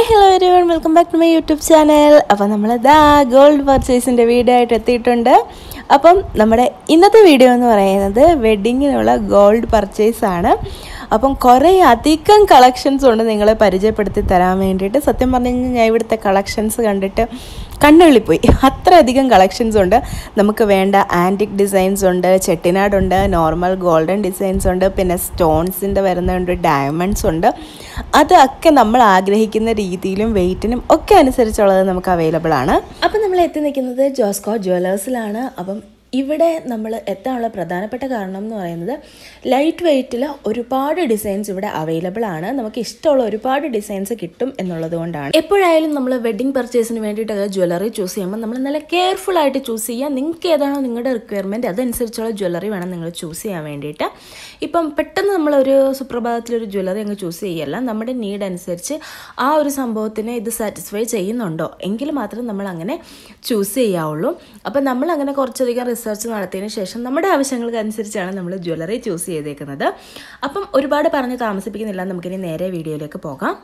Hi hello everyone welcome back to my YouTube channel അപ്പോൾ നമ്മൾ ദാ ഗോൾഡ് പർച്ചേസിന്റെ വീഡിയോ ആയിട്ട് എത്തിയിട്ടുണ്ട്. അപ്പം നമ്മുടെ ഇന്നത്തെ വീഡിയോ എന്ന് പറയുന്നത് വെഡ്ഡിങ്ങിനുള്ള ഗോൾഡ് പർച്ചേസ് ആണ്. അപ്പം കുറേ അധികം കളക്ഷൻസ് ഉണ്ട് നിങ്ങളെ പരിചയപ്പെടുത്തി തരാൻ വേണ്ടിയിട്ട്. സത്യം പറഞ്ഞു കഴിഞ്ഞാൽ ഞാൻ ഇവിടുത്തെ കളക്ഷൻസ് കണ്ടിട്ട് കണ്ണുള്ളിപ്പോയി. അത്രയധികം കളക്ഷൻസ് ഉണ്ട്. നമുക്ക് വേണ്ട ആന്റിക് ഡിസൈൻസ് ഉണ്ട് ചെട്ടിനാടുണ്ട് നോർമൽ ഗോൾഡൻ ഡിസൈൻസ് ഉണ്ട് പിന്നെ സ്റ്റോൺസിന്റെ വരുന്നുണ്ട് ഡയമണ്ട്സ് ഉണ്ട്. അതൊക്കെ നമ്മൾ ആഗ്രഹിക്കുന്ന രീതിയിലും വെയിറ്റിനും ഒക്കെ അനുസരിച്ചുള്ളത് നമുക്ക് അവൈലബിൾ ആണ്. അപ്പം നമ്മൾ എത്തി നിൽക്കുന്നത് ജോസ്കോ ജ്വല്ലേഴ്സിലാണ് അപ്പം ഇവിടെ നമ്മൾ എത്താനുള്ള പ്രധാനപ്പെട്ട കാരണം എന്ന് പറയുന്നത് ലൈറ്റ് വെയ്റ്റിൽ ഒരുപാട് ഡിസൈൻസ് ഇവിടെ അവൈലബിൾ ആണ്. നമുക്ക് ഇഷ്ടമുള്ള ഒരുപാട് ഡിസൈൻസ് കിട്ടും എന്നുള്ളത് കൊണ്ടാണ്. എപ്പോഴായാലും നമ്മൾ വെഡ്ഡിംഗ് പർച്ചേസിന് വേണ്ടിയിട്ട് ജ്വല്ലറി ചൂസ് ചെയ്യുമ്പോൾ നമ്മൾ നല്ല കെയർഫുൾ ആയിട്ട് ചൂസ് ചെയ്യുക. നിങ്ങൾക്ക് ഏതാണോ നിങ്ങളുടെ റിക്വയർമെന്റ് അതനുസരിച്ചുള്ള ജ്വല്ലറി വേണം നിങ്ങൾ ചൂസ് ചെയ്യാൻ വേണ്ടിയിട്ട്. ഇപ്പം പെട്ടെന്ന് നമ്മളൊരു സുപ്രഭാതത്തിലൊരു ജ്വല്ലറി അങ്ങ് ചൂസ് ചെയ്യല്ല. നമ്മുടെ നീഡ് അനുസരിച്ച് ആ ഒരു സംഭവത്തിനെ ഇത് സാറ്റിസ്ഫൈ ചെയ്യുന്നുണ്ടോ? എങ്കിൽ മാത്രം നമ്മൾ അങ്ങനെ ചൂസ് ചെയ്യാവുള്ളൂ. അപ്പം നമ്മൾ അങ്ങനെ കുറച്ചധികം റിസർച്ച് നടത്തിയതിന് ശേഷം നമ്മുടെ ആവശ്യങ്ങൾക്ക് അനുസരിച്ചാണ് നമ്മൾ ജ്വല്ലറി ചൂസ് ചെയ്തേക്കുന്നത്. അപ്പം ഒരുപാട് പറഞ്ഞ് താമസിപ്പിക്കുന്നില്ല. നമുക്കിനി നേരെ വീഡിയോയിലേക്ക് പോകാം.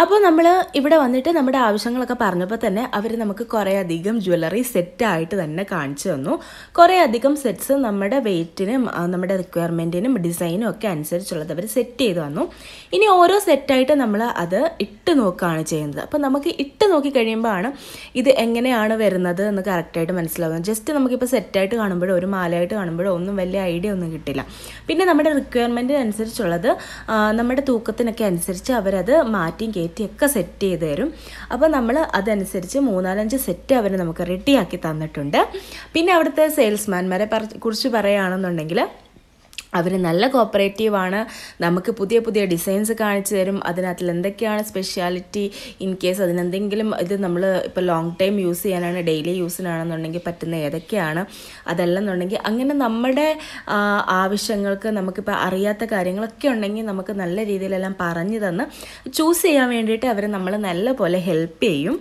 അപ്പോൾ നമ്മൾ ഇവിടെ വന്നിട്ട് നമ്മുടെ ആവശ്യങ്ങളൊക്കെ പറഞ്ഞപ്പോൾ തന്നെ അവർ നമുക്ക് കുറേ അധികം ജ്വല്ലറി സെറ്റായിട്ട് തന്നെ കാണിച്ചു തന്നു. കുറേ അധികം സെറ്റ്സ് നമ്മുടെ വെയ്റ്റിനും നമ്മുടെ റിക്വയർമെന്റിനും ഡിസൈനും ഒക്കെ അനുസരിച്ചുള്ളത് അവർ സെറ്റ് ചെയ്ത് തന്നു. ഇനി ഓരോ സെറ്റായിട്ട് നമ്മൾ അത് ഇട്ട് നോക്കുകയാണ് ചെയ്യുന്നത്. അപ്പോൾ നമുക്ക് ഇട്ട് നോക്കി കഴിയുമ്പോഴാണ് ഇത് എങ്ങനെയാണ് വരുന്നത് എന്ന് കറക്റ്റായിട്ട് മനസ്സിലാവുന്നത്. ജസ്റ്റ് നമുക്കിപ്പോൾ സെറ്റായിട്ട് കാണുമ്പോഴോ ഒരു മാലയായിട്ട് കാണുമ്പോഴോ ഒന്നും വലിയ ഐഡിയ ഒന്നും കിട്ടില്ല. പിന്നെ നമ്മുടെ റിക്വയർമെന്റിന് അനുസരിച്ചുള്ളത് നമ്മുടെ തൂക്കത്തിനൊക്കെ അനുസരിച്ച് അവരത് മാറ്റിയും കയറ്റിയൊക്കെ സെറ്റ് ചെയ്ത് തരും. അപ്പോൾ നമ്മൾ അതനുസരിച്ച് മൂന്നാലഞ്ച് സെറ്റ് അവർ നമുക്ക് റെഡിയാക്കി തന്നിട്ടുണ്ട്. പിന്നെ അവിടുത്തെ സെയിൽസ്മാൻമാരെ കുറിച്ച് പറയുകയാണെന്നുണ്ടെങ്കിൽ അവർ നല്ല കോപ്പറേറ്റീവ് ആണ്. നമുക്ക് പുതിയ പുതിയ ഡിസൈൻസ് കാണിച്ചു തരും. അതിനകത്തിൽ എന്തൊക്കെയാണ് സ്പെഷ്യാലിറ്റി ഇൻ കേസ് അതിനെന്തെങ്കിലും ഇത് നമ്മൾ ഇപ്പോൾ ലോങ് ടൈം യൂസ് ചെയ്യാനാണ് ഡെയിലി യൂസിനാണെന്നുണ്ടെങ്കിൽ പറ്റുന്ന ഏതൊക്കെയാണ് അതല്ലെന്നുണ്ടെങ്കിൽ അങ്ങനെ നമ്മുടെ ആവശ്യങ്ങൾക്ക് നമുക്കിപ്പോൾ അറിയാത്ത കാര്യങ്ങളൊക്കെ ഉണ്ടെങ്കിൽ നമുക്ക് നല്ല രീതിയിലെല്ലാം പറഞ്ഞു തന്ന് ചൂസ് ചെയ്യാൻ വേണ്ടിയിട്ട് അവർ നമ്മൾ നല്ല പോലെ ഹെൽപ്പ് ചെയ്യും.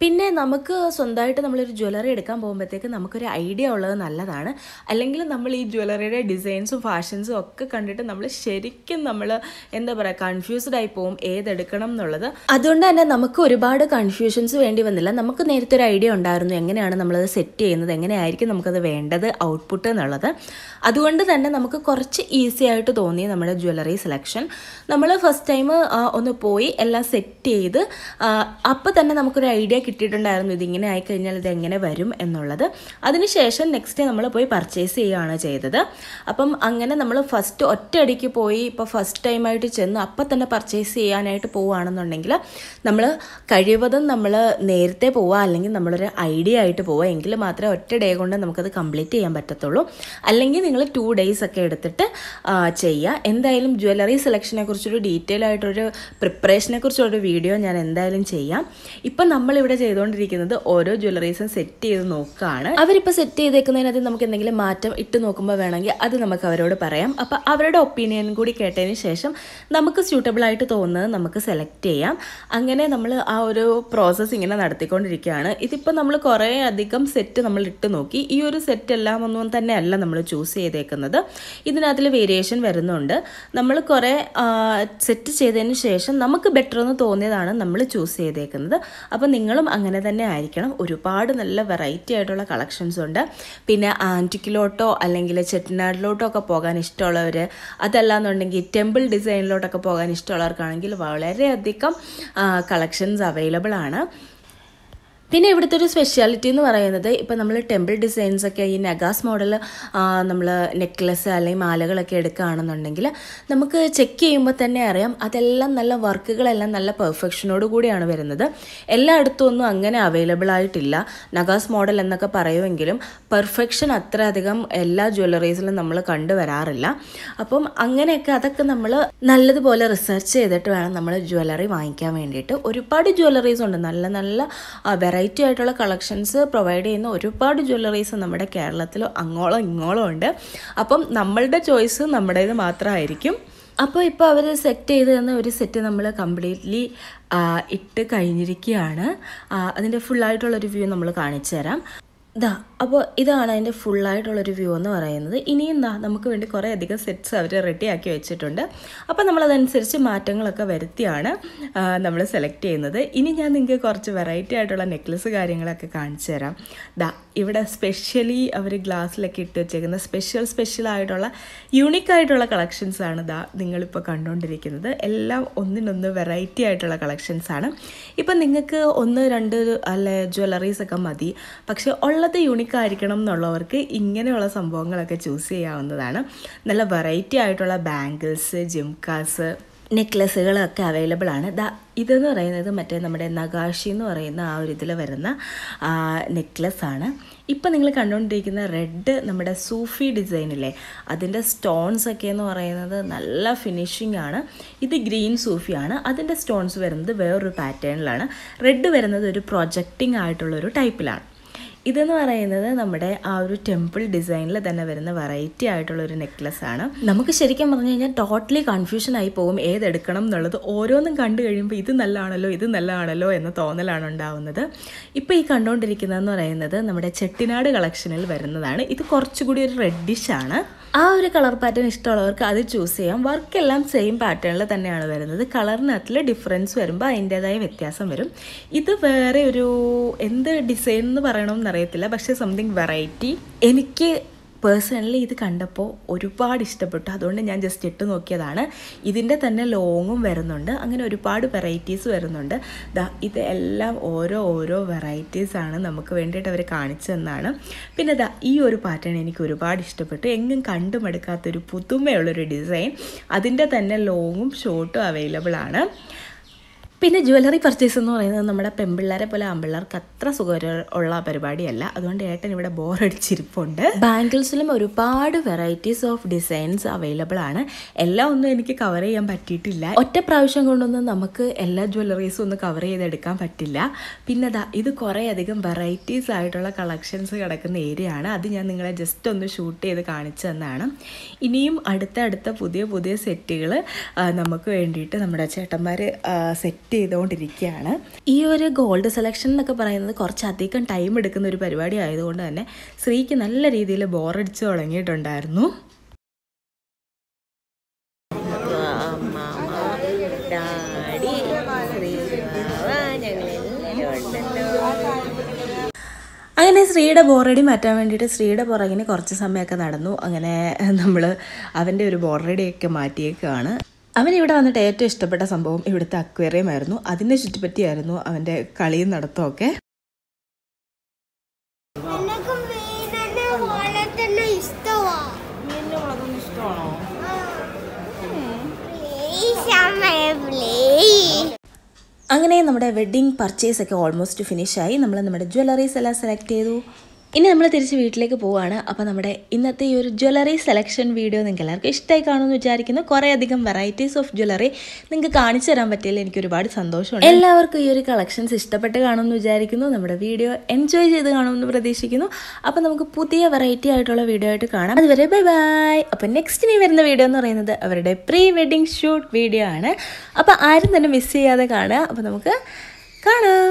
പിന്നെ നമുക്ക് സ്വന്തമായിട്ട് നമ്മളൊരു ജ്വല്ലറി എടുക്കാൻ പോകുമ്പോഴത്തേക്ക് നമുക്കൊരു ഐഡിയ ഉള്ളത് നല്ലതാണ്. അല്ലെങ്കിൽ നമ്മൾ ഈ ജ്വല്ലറിയുടെ ഡിസൈൻസും ഫാഷൻസും ഒക്കെ കണ്ടിട്ട് നമ്മൾ ശരിക്കും നമ്മൾ എന്താ പറയുക കൺഫ്യൂസ്ഡ് ആയി പോകും ഏതെടുക്കണം എന്നുള്ളത്. അതുകൊണ്ട് തന്നെ നമുക്ക് ഒരുപാട് കൺഫ്യൂഷൻസ് വേണ്ടി വന്നില്ല. നമുക്ക് നേരത്തെ ഒരു ഐഡിയ ഉണ്ടായിരുന്നു എങ്ങനെയാണ് നമ്മളത് സെറ്റ് ചെയ്യുന്നത് എങ്ങനെയായിരിക്കും നമുക്കത് വേണ്ടത് ഔട്ട്പുട്ട് എന്നുള്ളത്. അതുകൊണ്ട് തന്നെ നമുക്ക് കുറച്ച് ഈസി ആയിട്ട് തോന്നി നമ്മുടെ ജ്വല്ലറി സെലക്ഷൻ നമ്മൾ ഫസ്റ്റ് ടൈം ഒന്ന് പോയി എല്ലാം സെറ്റ് ചെയ്ത് അപ്പോൾ തന്നെ നമുക്കൊരു ഐഡിയ കിട്ടിയിട്ടുണ്ടായിരുന്നു. ഇതിങ്ങനെ ആയിക്കഴിഞ്ഞാൽ ഇത് എങ്ങനെ വരും എന്നുള്ളത്. അതിനുശേഷം നെക്സ്റ്റ് നമ്മൾ പോയി പർച്ചേസ് ചെയ്യുകയാണ് ചെയ്തത്. അപ്പം അങ്ങനെ നമ്മൾ ഫസ്റ്റ് ഒറ്റയടിക്ക് പോയി ഇപ്പോൾ ഫസ്റ്റ് ടൈമായിട്ട് ചെന്ന് അപ്പം തന്നെ പർച്ചേസ് ചെയ്യാനായിട്ട് പോവുകയാണെന്നുണ്ടെങ്കിൽ നമ്മൾ കഴിവതും നമ്മൾ നേരത്തെ പോവുക അല്ലെങ്കിൽ നമ്മളൊരു ഐഡിയ ആയിട്ട് പോവുക. എങ്കിൽ മാത്രമേ ഒറ്റ ഡേ കൊണ്ട് നമുക്കത് കംപ്ലീറ്റ് ചെയ്യാൻ പറ്റത്തുള്ളൂ. അല്ലെങ്കിൽ നിങ്ങൾ ടു ഡേയ്സ് ഒക്കെ എടുത്തിട്ട് ചെയ്യുക. എന്തായാലും ജ്വല്ലറി സെലക്ഷനെ കുറിച്ചൊരു ഡീറ്റെയിൽ ആയിട്ടൊരു പ്രിപ്പറേഷനെ കുറിച്ചൊരു വീഡിയോ ഞാൻ എന്തായാലും ചെയ്യാം. ഇപ്പം നമ്മളിവിടെ ചെയ്തുകൊണ്ടിരിക്കുന്നത് ഓരോ ജ്വല്ലറീസും സെറ്റ് ചെയ്ത് നോക്കുകയാണ് അവരിപ്പോൾ സെറ്റ് ചെയ്തേക്കുന്നതിനകത്ത് നമുക്ക് എന്തെങ്കിലും മാറ്റം ഇട്ട് നോക്കുമ്പോൾ വേണമെങ്കിൽ അത് നമുക്ക് അവരോട് പറയാം. അപ്പോൾ അവരുടെ ഒപ്പീനിയൻ കൂടി കേട്ടതിന് ശേഷം നമുക്ക് സ്യൂട്ടബിൾ ആയിട്ട് തോന്നുന്നത് നമുക്ക് സെലക്ട് ചെയ്യാം. അങ്ങനെ നമ്മൾ ആ ഒരു പ്രോസസ്സ് ഇങ്ങനെ നടത്തിക്കൊണ്ടിരിക്കുകയാണ്. ഇതിപ്പോൾ നമ്മൾ കുറേ അധികം സെറ്റ് നമ്മൾ ഇട്ട് നോക്കി. ഈ ഒരു സെറ്റ് എല്ലാം ഒന്നും തന്നെ അല്ല നമ്മൾ ചൂസ് ചെയ്തേക്കുന്നത്. ഇതിനകത്തിൽ വേരിയേഷൻ വരുന്നുണ്ട്. നമ്മൾ കുറേ സെറ്റ് ചെയ്തതിന് ശേഷം നമുക്ക് ബെറ്റർ എന്ന് തോന്നിയതാണ് നമ്മൾ ചൂസ് ചെയ്തേക്കുന്നത്. അപ്പോൾ നിങ്ങളും അങ്ങനെ തന്നെ ആയിരിക്കണം. ഒരുപാട് നല്ല വെറൈറ്റി ആയിട്ടുള്ള കളക്ഷൻസ് ഉണ്ട്. പിന്നെ ആന്റിക്കിലോട്ടോ അല്ലെങ്കിൽ ചെട്ടിനാടിലോട്ടോ ഒക്കെ പോകാൻ ഇഷ്ടമുള്ളവർ അതല്ലാന്നുണ്ടെങ്കിൽ ടെമ്പിൾ ഡിസൈനിലോട്ടൊക്കെ പോകാൻ ഇഷ്ടമുള്ളവർക്കാണെങ്കിൽ വളരെയധികം കളക്ഷൻസ് അവൈലബിൾ ആണ്. പിന്നെ ഇവിടുത്തെ ഒരു സ്പെഷ്യാലിറ്റി എന്ന് പറയുന്നത് ഇപ്പം നമ്മൾ ടെമ്പിൾ ഡിസൈൻസ് ഒക്കെ ഈ നഗാസ് മോഡൽ നമ്മൾ നെക്ലസ് അല്ലെങ്കിൽ മാലകളൊക്കെ എടുക്കുകയാണെന്നുണ്ടെങ്കിൽ നമുക്ക് ചെക്ക് ചെയ്യുമ്പോൾ തന്നെ അറിയാം അതെല്ലാം നല്ല വർക്കുകളെല്ലാം നല്ല പെർഫെക്ഷനോട് കൂടിയാണ് വരുന്നത്. എല്ലായിടത്തും ഒന്നും അങ്ങനെ അവൈലബിൾ ആയിട്ടില്ല. നഗാസ് മോഡൽ എന്നൊക്കെ പറയുമെങ്കിലും പെർഫെക്ഷൻ അത്ര അധികം എല്ലാ ജ്വല്ലറീസിലും നമ്മൾ കണ്ടുവരാറില്ല. അപ്പം അങ്ങനെയൊക്കെ അതൊക്കെ നമ്മൾ നല്ലതുപോലെ റിസർച്ച് ചെയ്തിട്ട് വേണം നമ്മൾ ജ്വല്ലറി വാങ്ങിക്കാൻ വേണ്ടിയിട്ട്. ഒരുപാട് ജ്വല്ലറീസ് ഉണ്ട്. നല്ല നല്ല വെറൈറ്റി ആയിട്ടുള്ള കളക്ഷൻസ് പ്രൊവൈഡ് ചെയ്യുന്ന ഒരുപാട് ജ്വല്ലറീസ് നമ്മുടെ കേരളത്തിൽ അങ്ങോളം ഇങ്ങോളം ഉണ്ട്. അപ്പം നമ്മളുടെ ചോയ്സ് നമ്മുടേത് മാത്രമായിരിക്കും. അപ്പോൾ ഇപ്പോൾ അവർ സെറ്റ് ചെയ്ത് തന്ന ഒരു സെറ്റ് നമ്മൾ കംപ്ലീറ്റ്ലി ഇട്ട് കഴിഞ്ഞിരിക്കുകയാണ്. അതിന്റെ ഫുള്ളായിട്ടുള്ളൊരു വ്യൂ നമ്മൾ കാണിച്ചു തരാം ദാ അപ്പോൾ ഇതാണ് അതിന്റെ ഫുള്ളായിട്ടുള്ളൊരു വ്യൂ എന്ന് പറയുന്നത്. ഇനിയും ദാ നമുക്ക് വേണ്ടി കുറേ അധികം സെറ്റ്സ് അവർ റെഡിയാക്കി വെച്ചിട്ടുണ്ട്. അപ്പോൾ നമ്മളതനുസരിച്ച് മാറ്റങ്ങളൊക്കെ വരുത്തിയാണ് നമ്മൾ സെലക്ട് ചെയ്യുന്നത്. ഇനി ഞാൻ നിങ്ങൾക്ക് കുറച്ച് വെറൈറ്റി ആയിട്ടുള്ള നെക്ലസ് കാര്യങ്ങളൊക്കെ കാണിച്ചു തരാം. ദാ ഇവിടെ സ്പെഷ്യലി അവർ ഗ്ലാസ്സിലൊക്കെ ഇട്ട് വെച്ചേക്കുന്ന സ്പെഷ്യൽ സ്പെഷ്യൽ ആയിട്ടുള്ള യുണീക്ക് ആയിട്ടുള്ള കളക്ഷൻസ് ആണ് ദാ നിങ്ങളിപ്പോൾ കണ്ടുകൊണ്ടിരിക്കുന്നത് എല്ലാം ഒന്നിനൊന്ന് വെറൈറ്റി ആയിട്ടുള്ള കളക്ഷൻസ് ആണ്. ഇപ്പം നിങ്ങൾക്ക് ഒന്ന് രണ്ട് അല്ലെ ജ്വല്ലറീസ് ഒക്കെ മതി. പക്ഷെ ഉള്ളത് യൂണിക് ആയിരിക്കണം എന്നുള്ളവർക്ക് ഇങ്ങനെയുള്ള സംഭവങ്ങളൊക്കെ ചൂസ് ചെയ്യാവുന്നതാണ്. നല്ല വെറൈറ്റി ആയിട്ടുള്ള ബാംഗിൾസ് ജിംകാസ് നെക്ലസ്സുകളൊക്കെ അവൈലബിൾ ആണ്. ദാ ഇതെന്ന് പറയുന്നത് മറ്റേ നമ്മുടെ നഗാഷി എന്ന് പറയുന്ന ആ ഒരു ഇതിൽ വരുന്ന നെക്ലസ് ആണ്. ഇപ്പം നിങ്ങൾ കണ്ടുകൊണ്ടിരിക്കുന്ന റെഡ് നമ്മുടെ സൂഫി ഡിസൈനിലെ അതിന്റെ സ്റ്റോൺസ് ഒക്കെ എന്ന് പറയുന്നത് നല്ല ഫിനിഷിംഗ് ആണ്. ഇത് ഗ്രീൻ സൂഫിയാണ് അതിന്റെ സ്റ്റോൺസ് വരുന്നത് വേറൊരു പാറ്റേണിലാണ് റെഡ് വരുന്നത് ഒരു പ്രൊജക്റ്റിംഗ് ആയിട്ടുള്ളൊരു ടൈപ്പിലാണ് ഇതെന്ന് പറയുന്നത് നമ്മുടെ ആ ഒരു ടെമ്പിൾ ഡിസൈനിൽ തന്നെ വരുന്ന വെറൈറ്റി ആയിട്ടുള്ള ഒരു നെക്ലസ് ആണ്. നമുക്ക് ശരിക്കും പറഞ്ഞു കഴിഞ്ഞാൽ ടോട്ടലി കൺഫ്യൂഷൻ ആയി പോകും ഏതെടുക്കണം എന്നുള്ളത്. ഓരോന്നും കണ്ടു കഴിയുമ്പോൾ ഇത് നല്ലതാണല്ലോ ഇത് നല്ലതാണല്ലോ എന്ന തോന്നലാണ് ഉണ്ടാവുന്നത്. ഇപ്പോൾ ഈ കണ്ടുകൊണ്ടിരിക്കുന്നതെന്ന് പറയുന്നത് നമ്മുടെ ചെട്ടിനാട് കളക്ഷനിൽ വരുന്നതാണ്. ഇത് കുറച്ചുകൂടി ഒരു റെഡിഷ് ആണ്. ആ ഒരു കളർ പാറ്റേൺ ഇഷ്ടമുള്ളവർക്ക് അത് ചൂസ് ചെയ്യാം. വർക്ക് എല്ലാം സെയിം പാറ്റേണിൽ തന്നെയാണ് വരുന്നത്. കളറിനകത്തിൽ ഡിഫറൻസ് വരുമ്പോൾ അതിന്റേതായ വ്യത്യാസം വരും. ഇത് വേറെ ഒരു എന്ത് ഡിസൈൻ എന്ന് പറയണമെന്ന് അറിയത്തില്ല പക്ഷേ സംതിങ് വെറൈറ്റി എനിക്ക് പേഴ്സണലി ഇത് കണ്ടപ്പോൾ ഒരുപാട് ഇഷ്ടപ്പെട്ടു. അതുകൊണ്ട് ഞാൻ ജസ്റ്റ് ഇട്ട് നോക്കിയതാണ്. ഇതിന്റെ തന്നെ ലോങ്ങും വരുന്നുണ്ട്. അങ്ങനെ ഒരുപാട് വെറൈറ്റീസ് വരുന്നുണ്ട്. ദാ ഇത് എല്ലാം ഓരോ ഓരോ വെറൈറ്റീസാണ് നമുക്ക് വേണ്ടിയിട്ട് അവർ കാണിച്ചു തന്നാണ്. പിന്നെ ദാ ഈ ഒരു പാറ്റേൺ എനിക്ക് ഒരുപാട് ഇഷ്ടപ്പെട്ടു. എങ്ങും കണ്ടുമെടുക്കാത്തൊരു പുതുമയുള്ളൊരു ഡിസൈൻ അതിന്റെ തന്നെ ലോങ്ങും ഷോർട്ടും അവൈലബിൾ ആണ്. പിന്നെ ജ്വല്ലറി പർച്ചേസ് എന്ന് പറയുന്നത് നമ്മുടെ പെൺപിള്ളേരെ പോലെ ആൺപിള്ളേർക്ക് അത്ര സുഖം ഉള്ള പരിപാടിയല്ല. അതുകൊണ്ട് ഏട്ടൻ ഇവിടെ ബോർ അടിച്ചിരിപ്പുണ്ട്. ബാംഗിൾസിലും ഒരുപാട് വെറൈറ്റീസ് ഓഫ് ഡിസൈൻസ് അവൈലബിൾ ആണ്. എല്ലാം ഒന്നും എനിക്ക് കവർ ചെയ്യാൻ പറ്റിയിട്ടില്ല. ഒറ്റ പ്രാവശ്യം കൊണ്ടൊന്നും നമുക്ക് എല്ലാ ജ്വല്ലറീസും ഒന്ന് കവർ ചെയ്തെടുക്കാൻ പറ്റില്ല. പിന്നെ ദാ ഇത് കുറേ അധികം വെറൈറ്റീസ് ആയിട്ടുള്ള കളക്ഷൻസ് കിടക്കുന്ന ഏരിയ ആണ്. അത് ഞാൻ നിങ്ങളെ ജസ്റ്റ് ഒന്ന് ഷൂട്ട് ചെയ്ത് കാണിച്ചു തന്നാണ്. ഇനിയും അടുത്തടുത്ത അടുത്ത പുതിയ പുതിയ സെറ്റുകൾ നമുക്ക് വേണ്ടിയിട്ട് നമ്മുടെ ചേട്ടന്മാർ സെറ്റ് ചെയ്തുകൊണ്ടിരിക്കുകയാണ്. ഈ ഒരു ഗോൾഡ് സെലക്ഷൻ എന്നൊക്കെ പറയുന്നത് കുറച്ചധികം ടൈം എടുക്കുന്ന ഒരു പരിപാടി ആയതുകൊണ്ട് തന്നെ ശ്രീക്ക് നല്ല രീതിയിൽ ബോറടിച്ച് തുടങ്ങിയിട്ടുണ്ടായിരുന്നു. അങ്ങനെ ശ്രീയുടെ ബോറടി മാറ്റാൻ വേണ്ടിയിട്ട് ശ്രീയുടെ പുറകിന് കുറച്ച് സമയമൊക്കെ നടന്നു. അങ്ങനെ നമ്മൾ അവന്റെ ഒരു ബോറടിയൊക്കെ മാറ്റിയേക്കാണ് അവൻ ഇവിടെ വന്നിട്ട് ഏറ്റവും ഇഷ്ടപ്പെട്ട സംഭവം ഇവിടുത്തെ അക്വേറിയം ആയിരുന്നു. അതിനെ ചുറ്റിപ്പറ്റിയായിരുന്നു അവന്റെ കളിയും നടത്തമൊക്കെ അങ്ങനെ നമ്മുടെ വെഡ്ഡിങ് പർച്ചേസ് ഒക്കെ ഓൾമോസ്റ്റ് ഫിനിഷായി നമ്മൾ നമ്മുടെ ജ്വല്ലറീസ് എല്ലാം സെലക്ട് ചെയ്തു. ഇനി നമ്മൾ തിരിച്ച് വീട്ടിലേക്ക് പോവുകയാണ് അപ്പോൾ നമ്മുടെ ഇന്നത്തെ ഈ ഒരു ജ്വല്ലറി സെലക്ഷൻ വീഡിയോ നിങ്ങൾക്ക് എല്ലാവർക്കും ഇഷ്ടമായി കാണുമെന്ന് വിചാരിക്കുന്നു. കുറേ അധികം വെറൈറ്റീസ് ഓഫ് ജ്വല്ലറി നിങ്ങൾക്ക് കാണിച്ചു തരാൻ പറ്റിയതിൽ എനിക്ക് ഒരുപാട് സന്തോഷമുണ്ട്. എല്ലാവർക്കും ഈ ഒരു കളക്ഷൻസ് ഇഷ്ടപ്പെട്ട് കാണുമെന്ന് വിചാരിക്കുന്നു. നമ്മുടെ വീഡിയോ എൻജോയ് ചെയ്ത് കാണുമെന്ന് പ്രതീക്ഷിക്കുന്നു. അപ്പോൾ നമുക്ക് പുതിയ വെറൈറ്റി ആയിട്ടുള്ള വീഡിയോ ആയിട്ട് കാണാം. അതുവരെ ബൈ ബൈ അപ്പോൾ നെക്സ്റ്റ് ഇനി വരുന്ന വീഡിയോ എന്ന് പറയുന്നത് അവരുടെ പ്രീ വെഡിങ് ഷൂട്ട് വീഡിയോ ആണ്. അപ്പോൾ ആരും തന്നെ മിസ് ചെയ്യാതെ കാണുക. അപ്പോൾ നമുക്ക് കാണാം.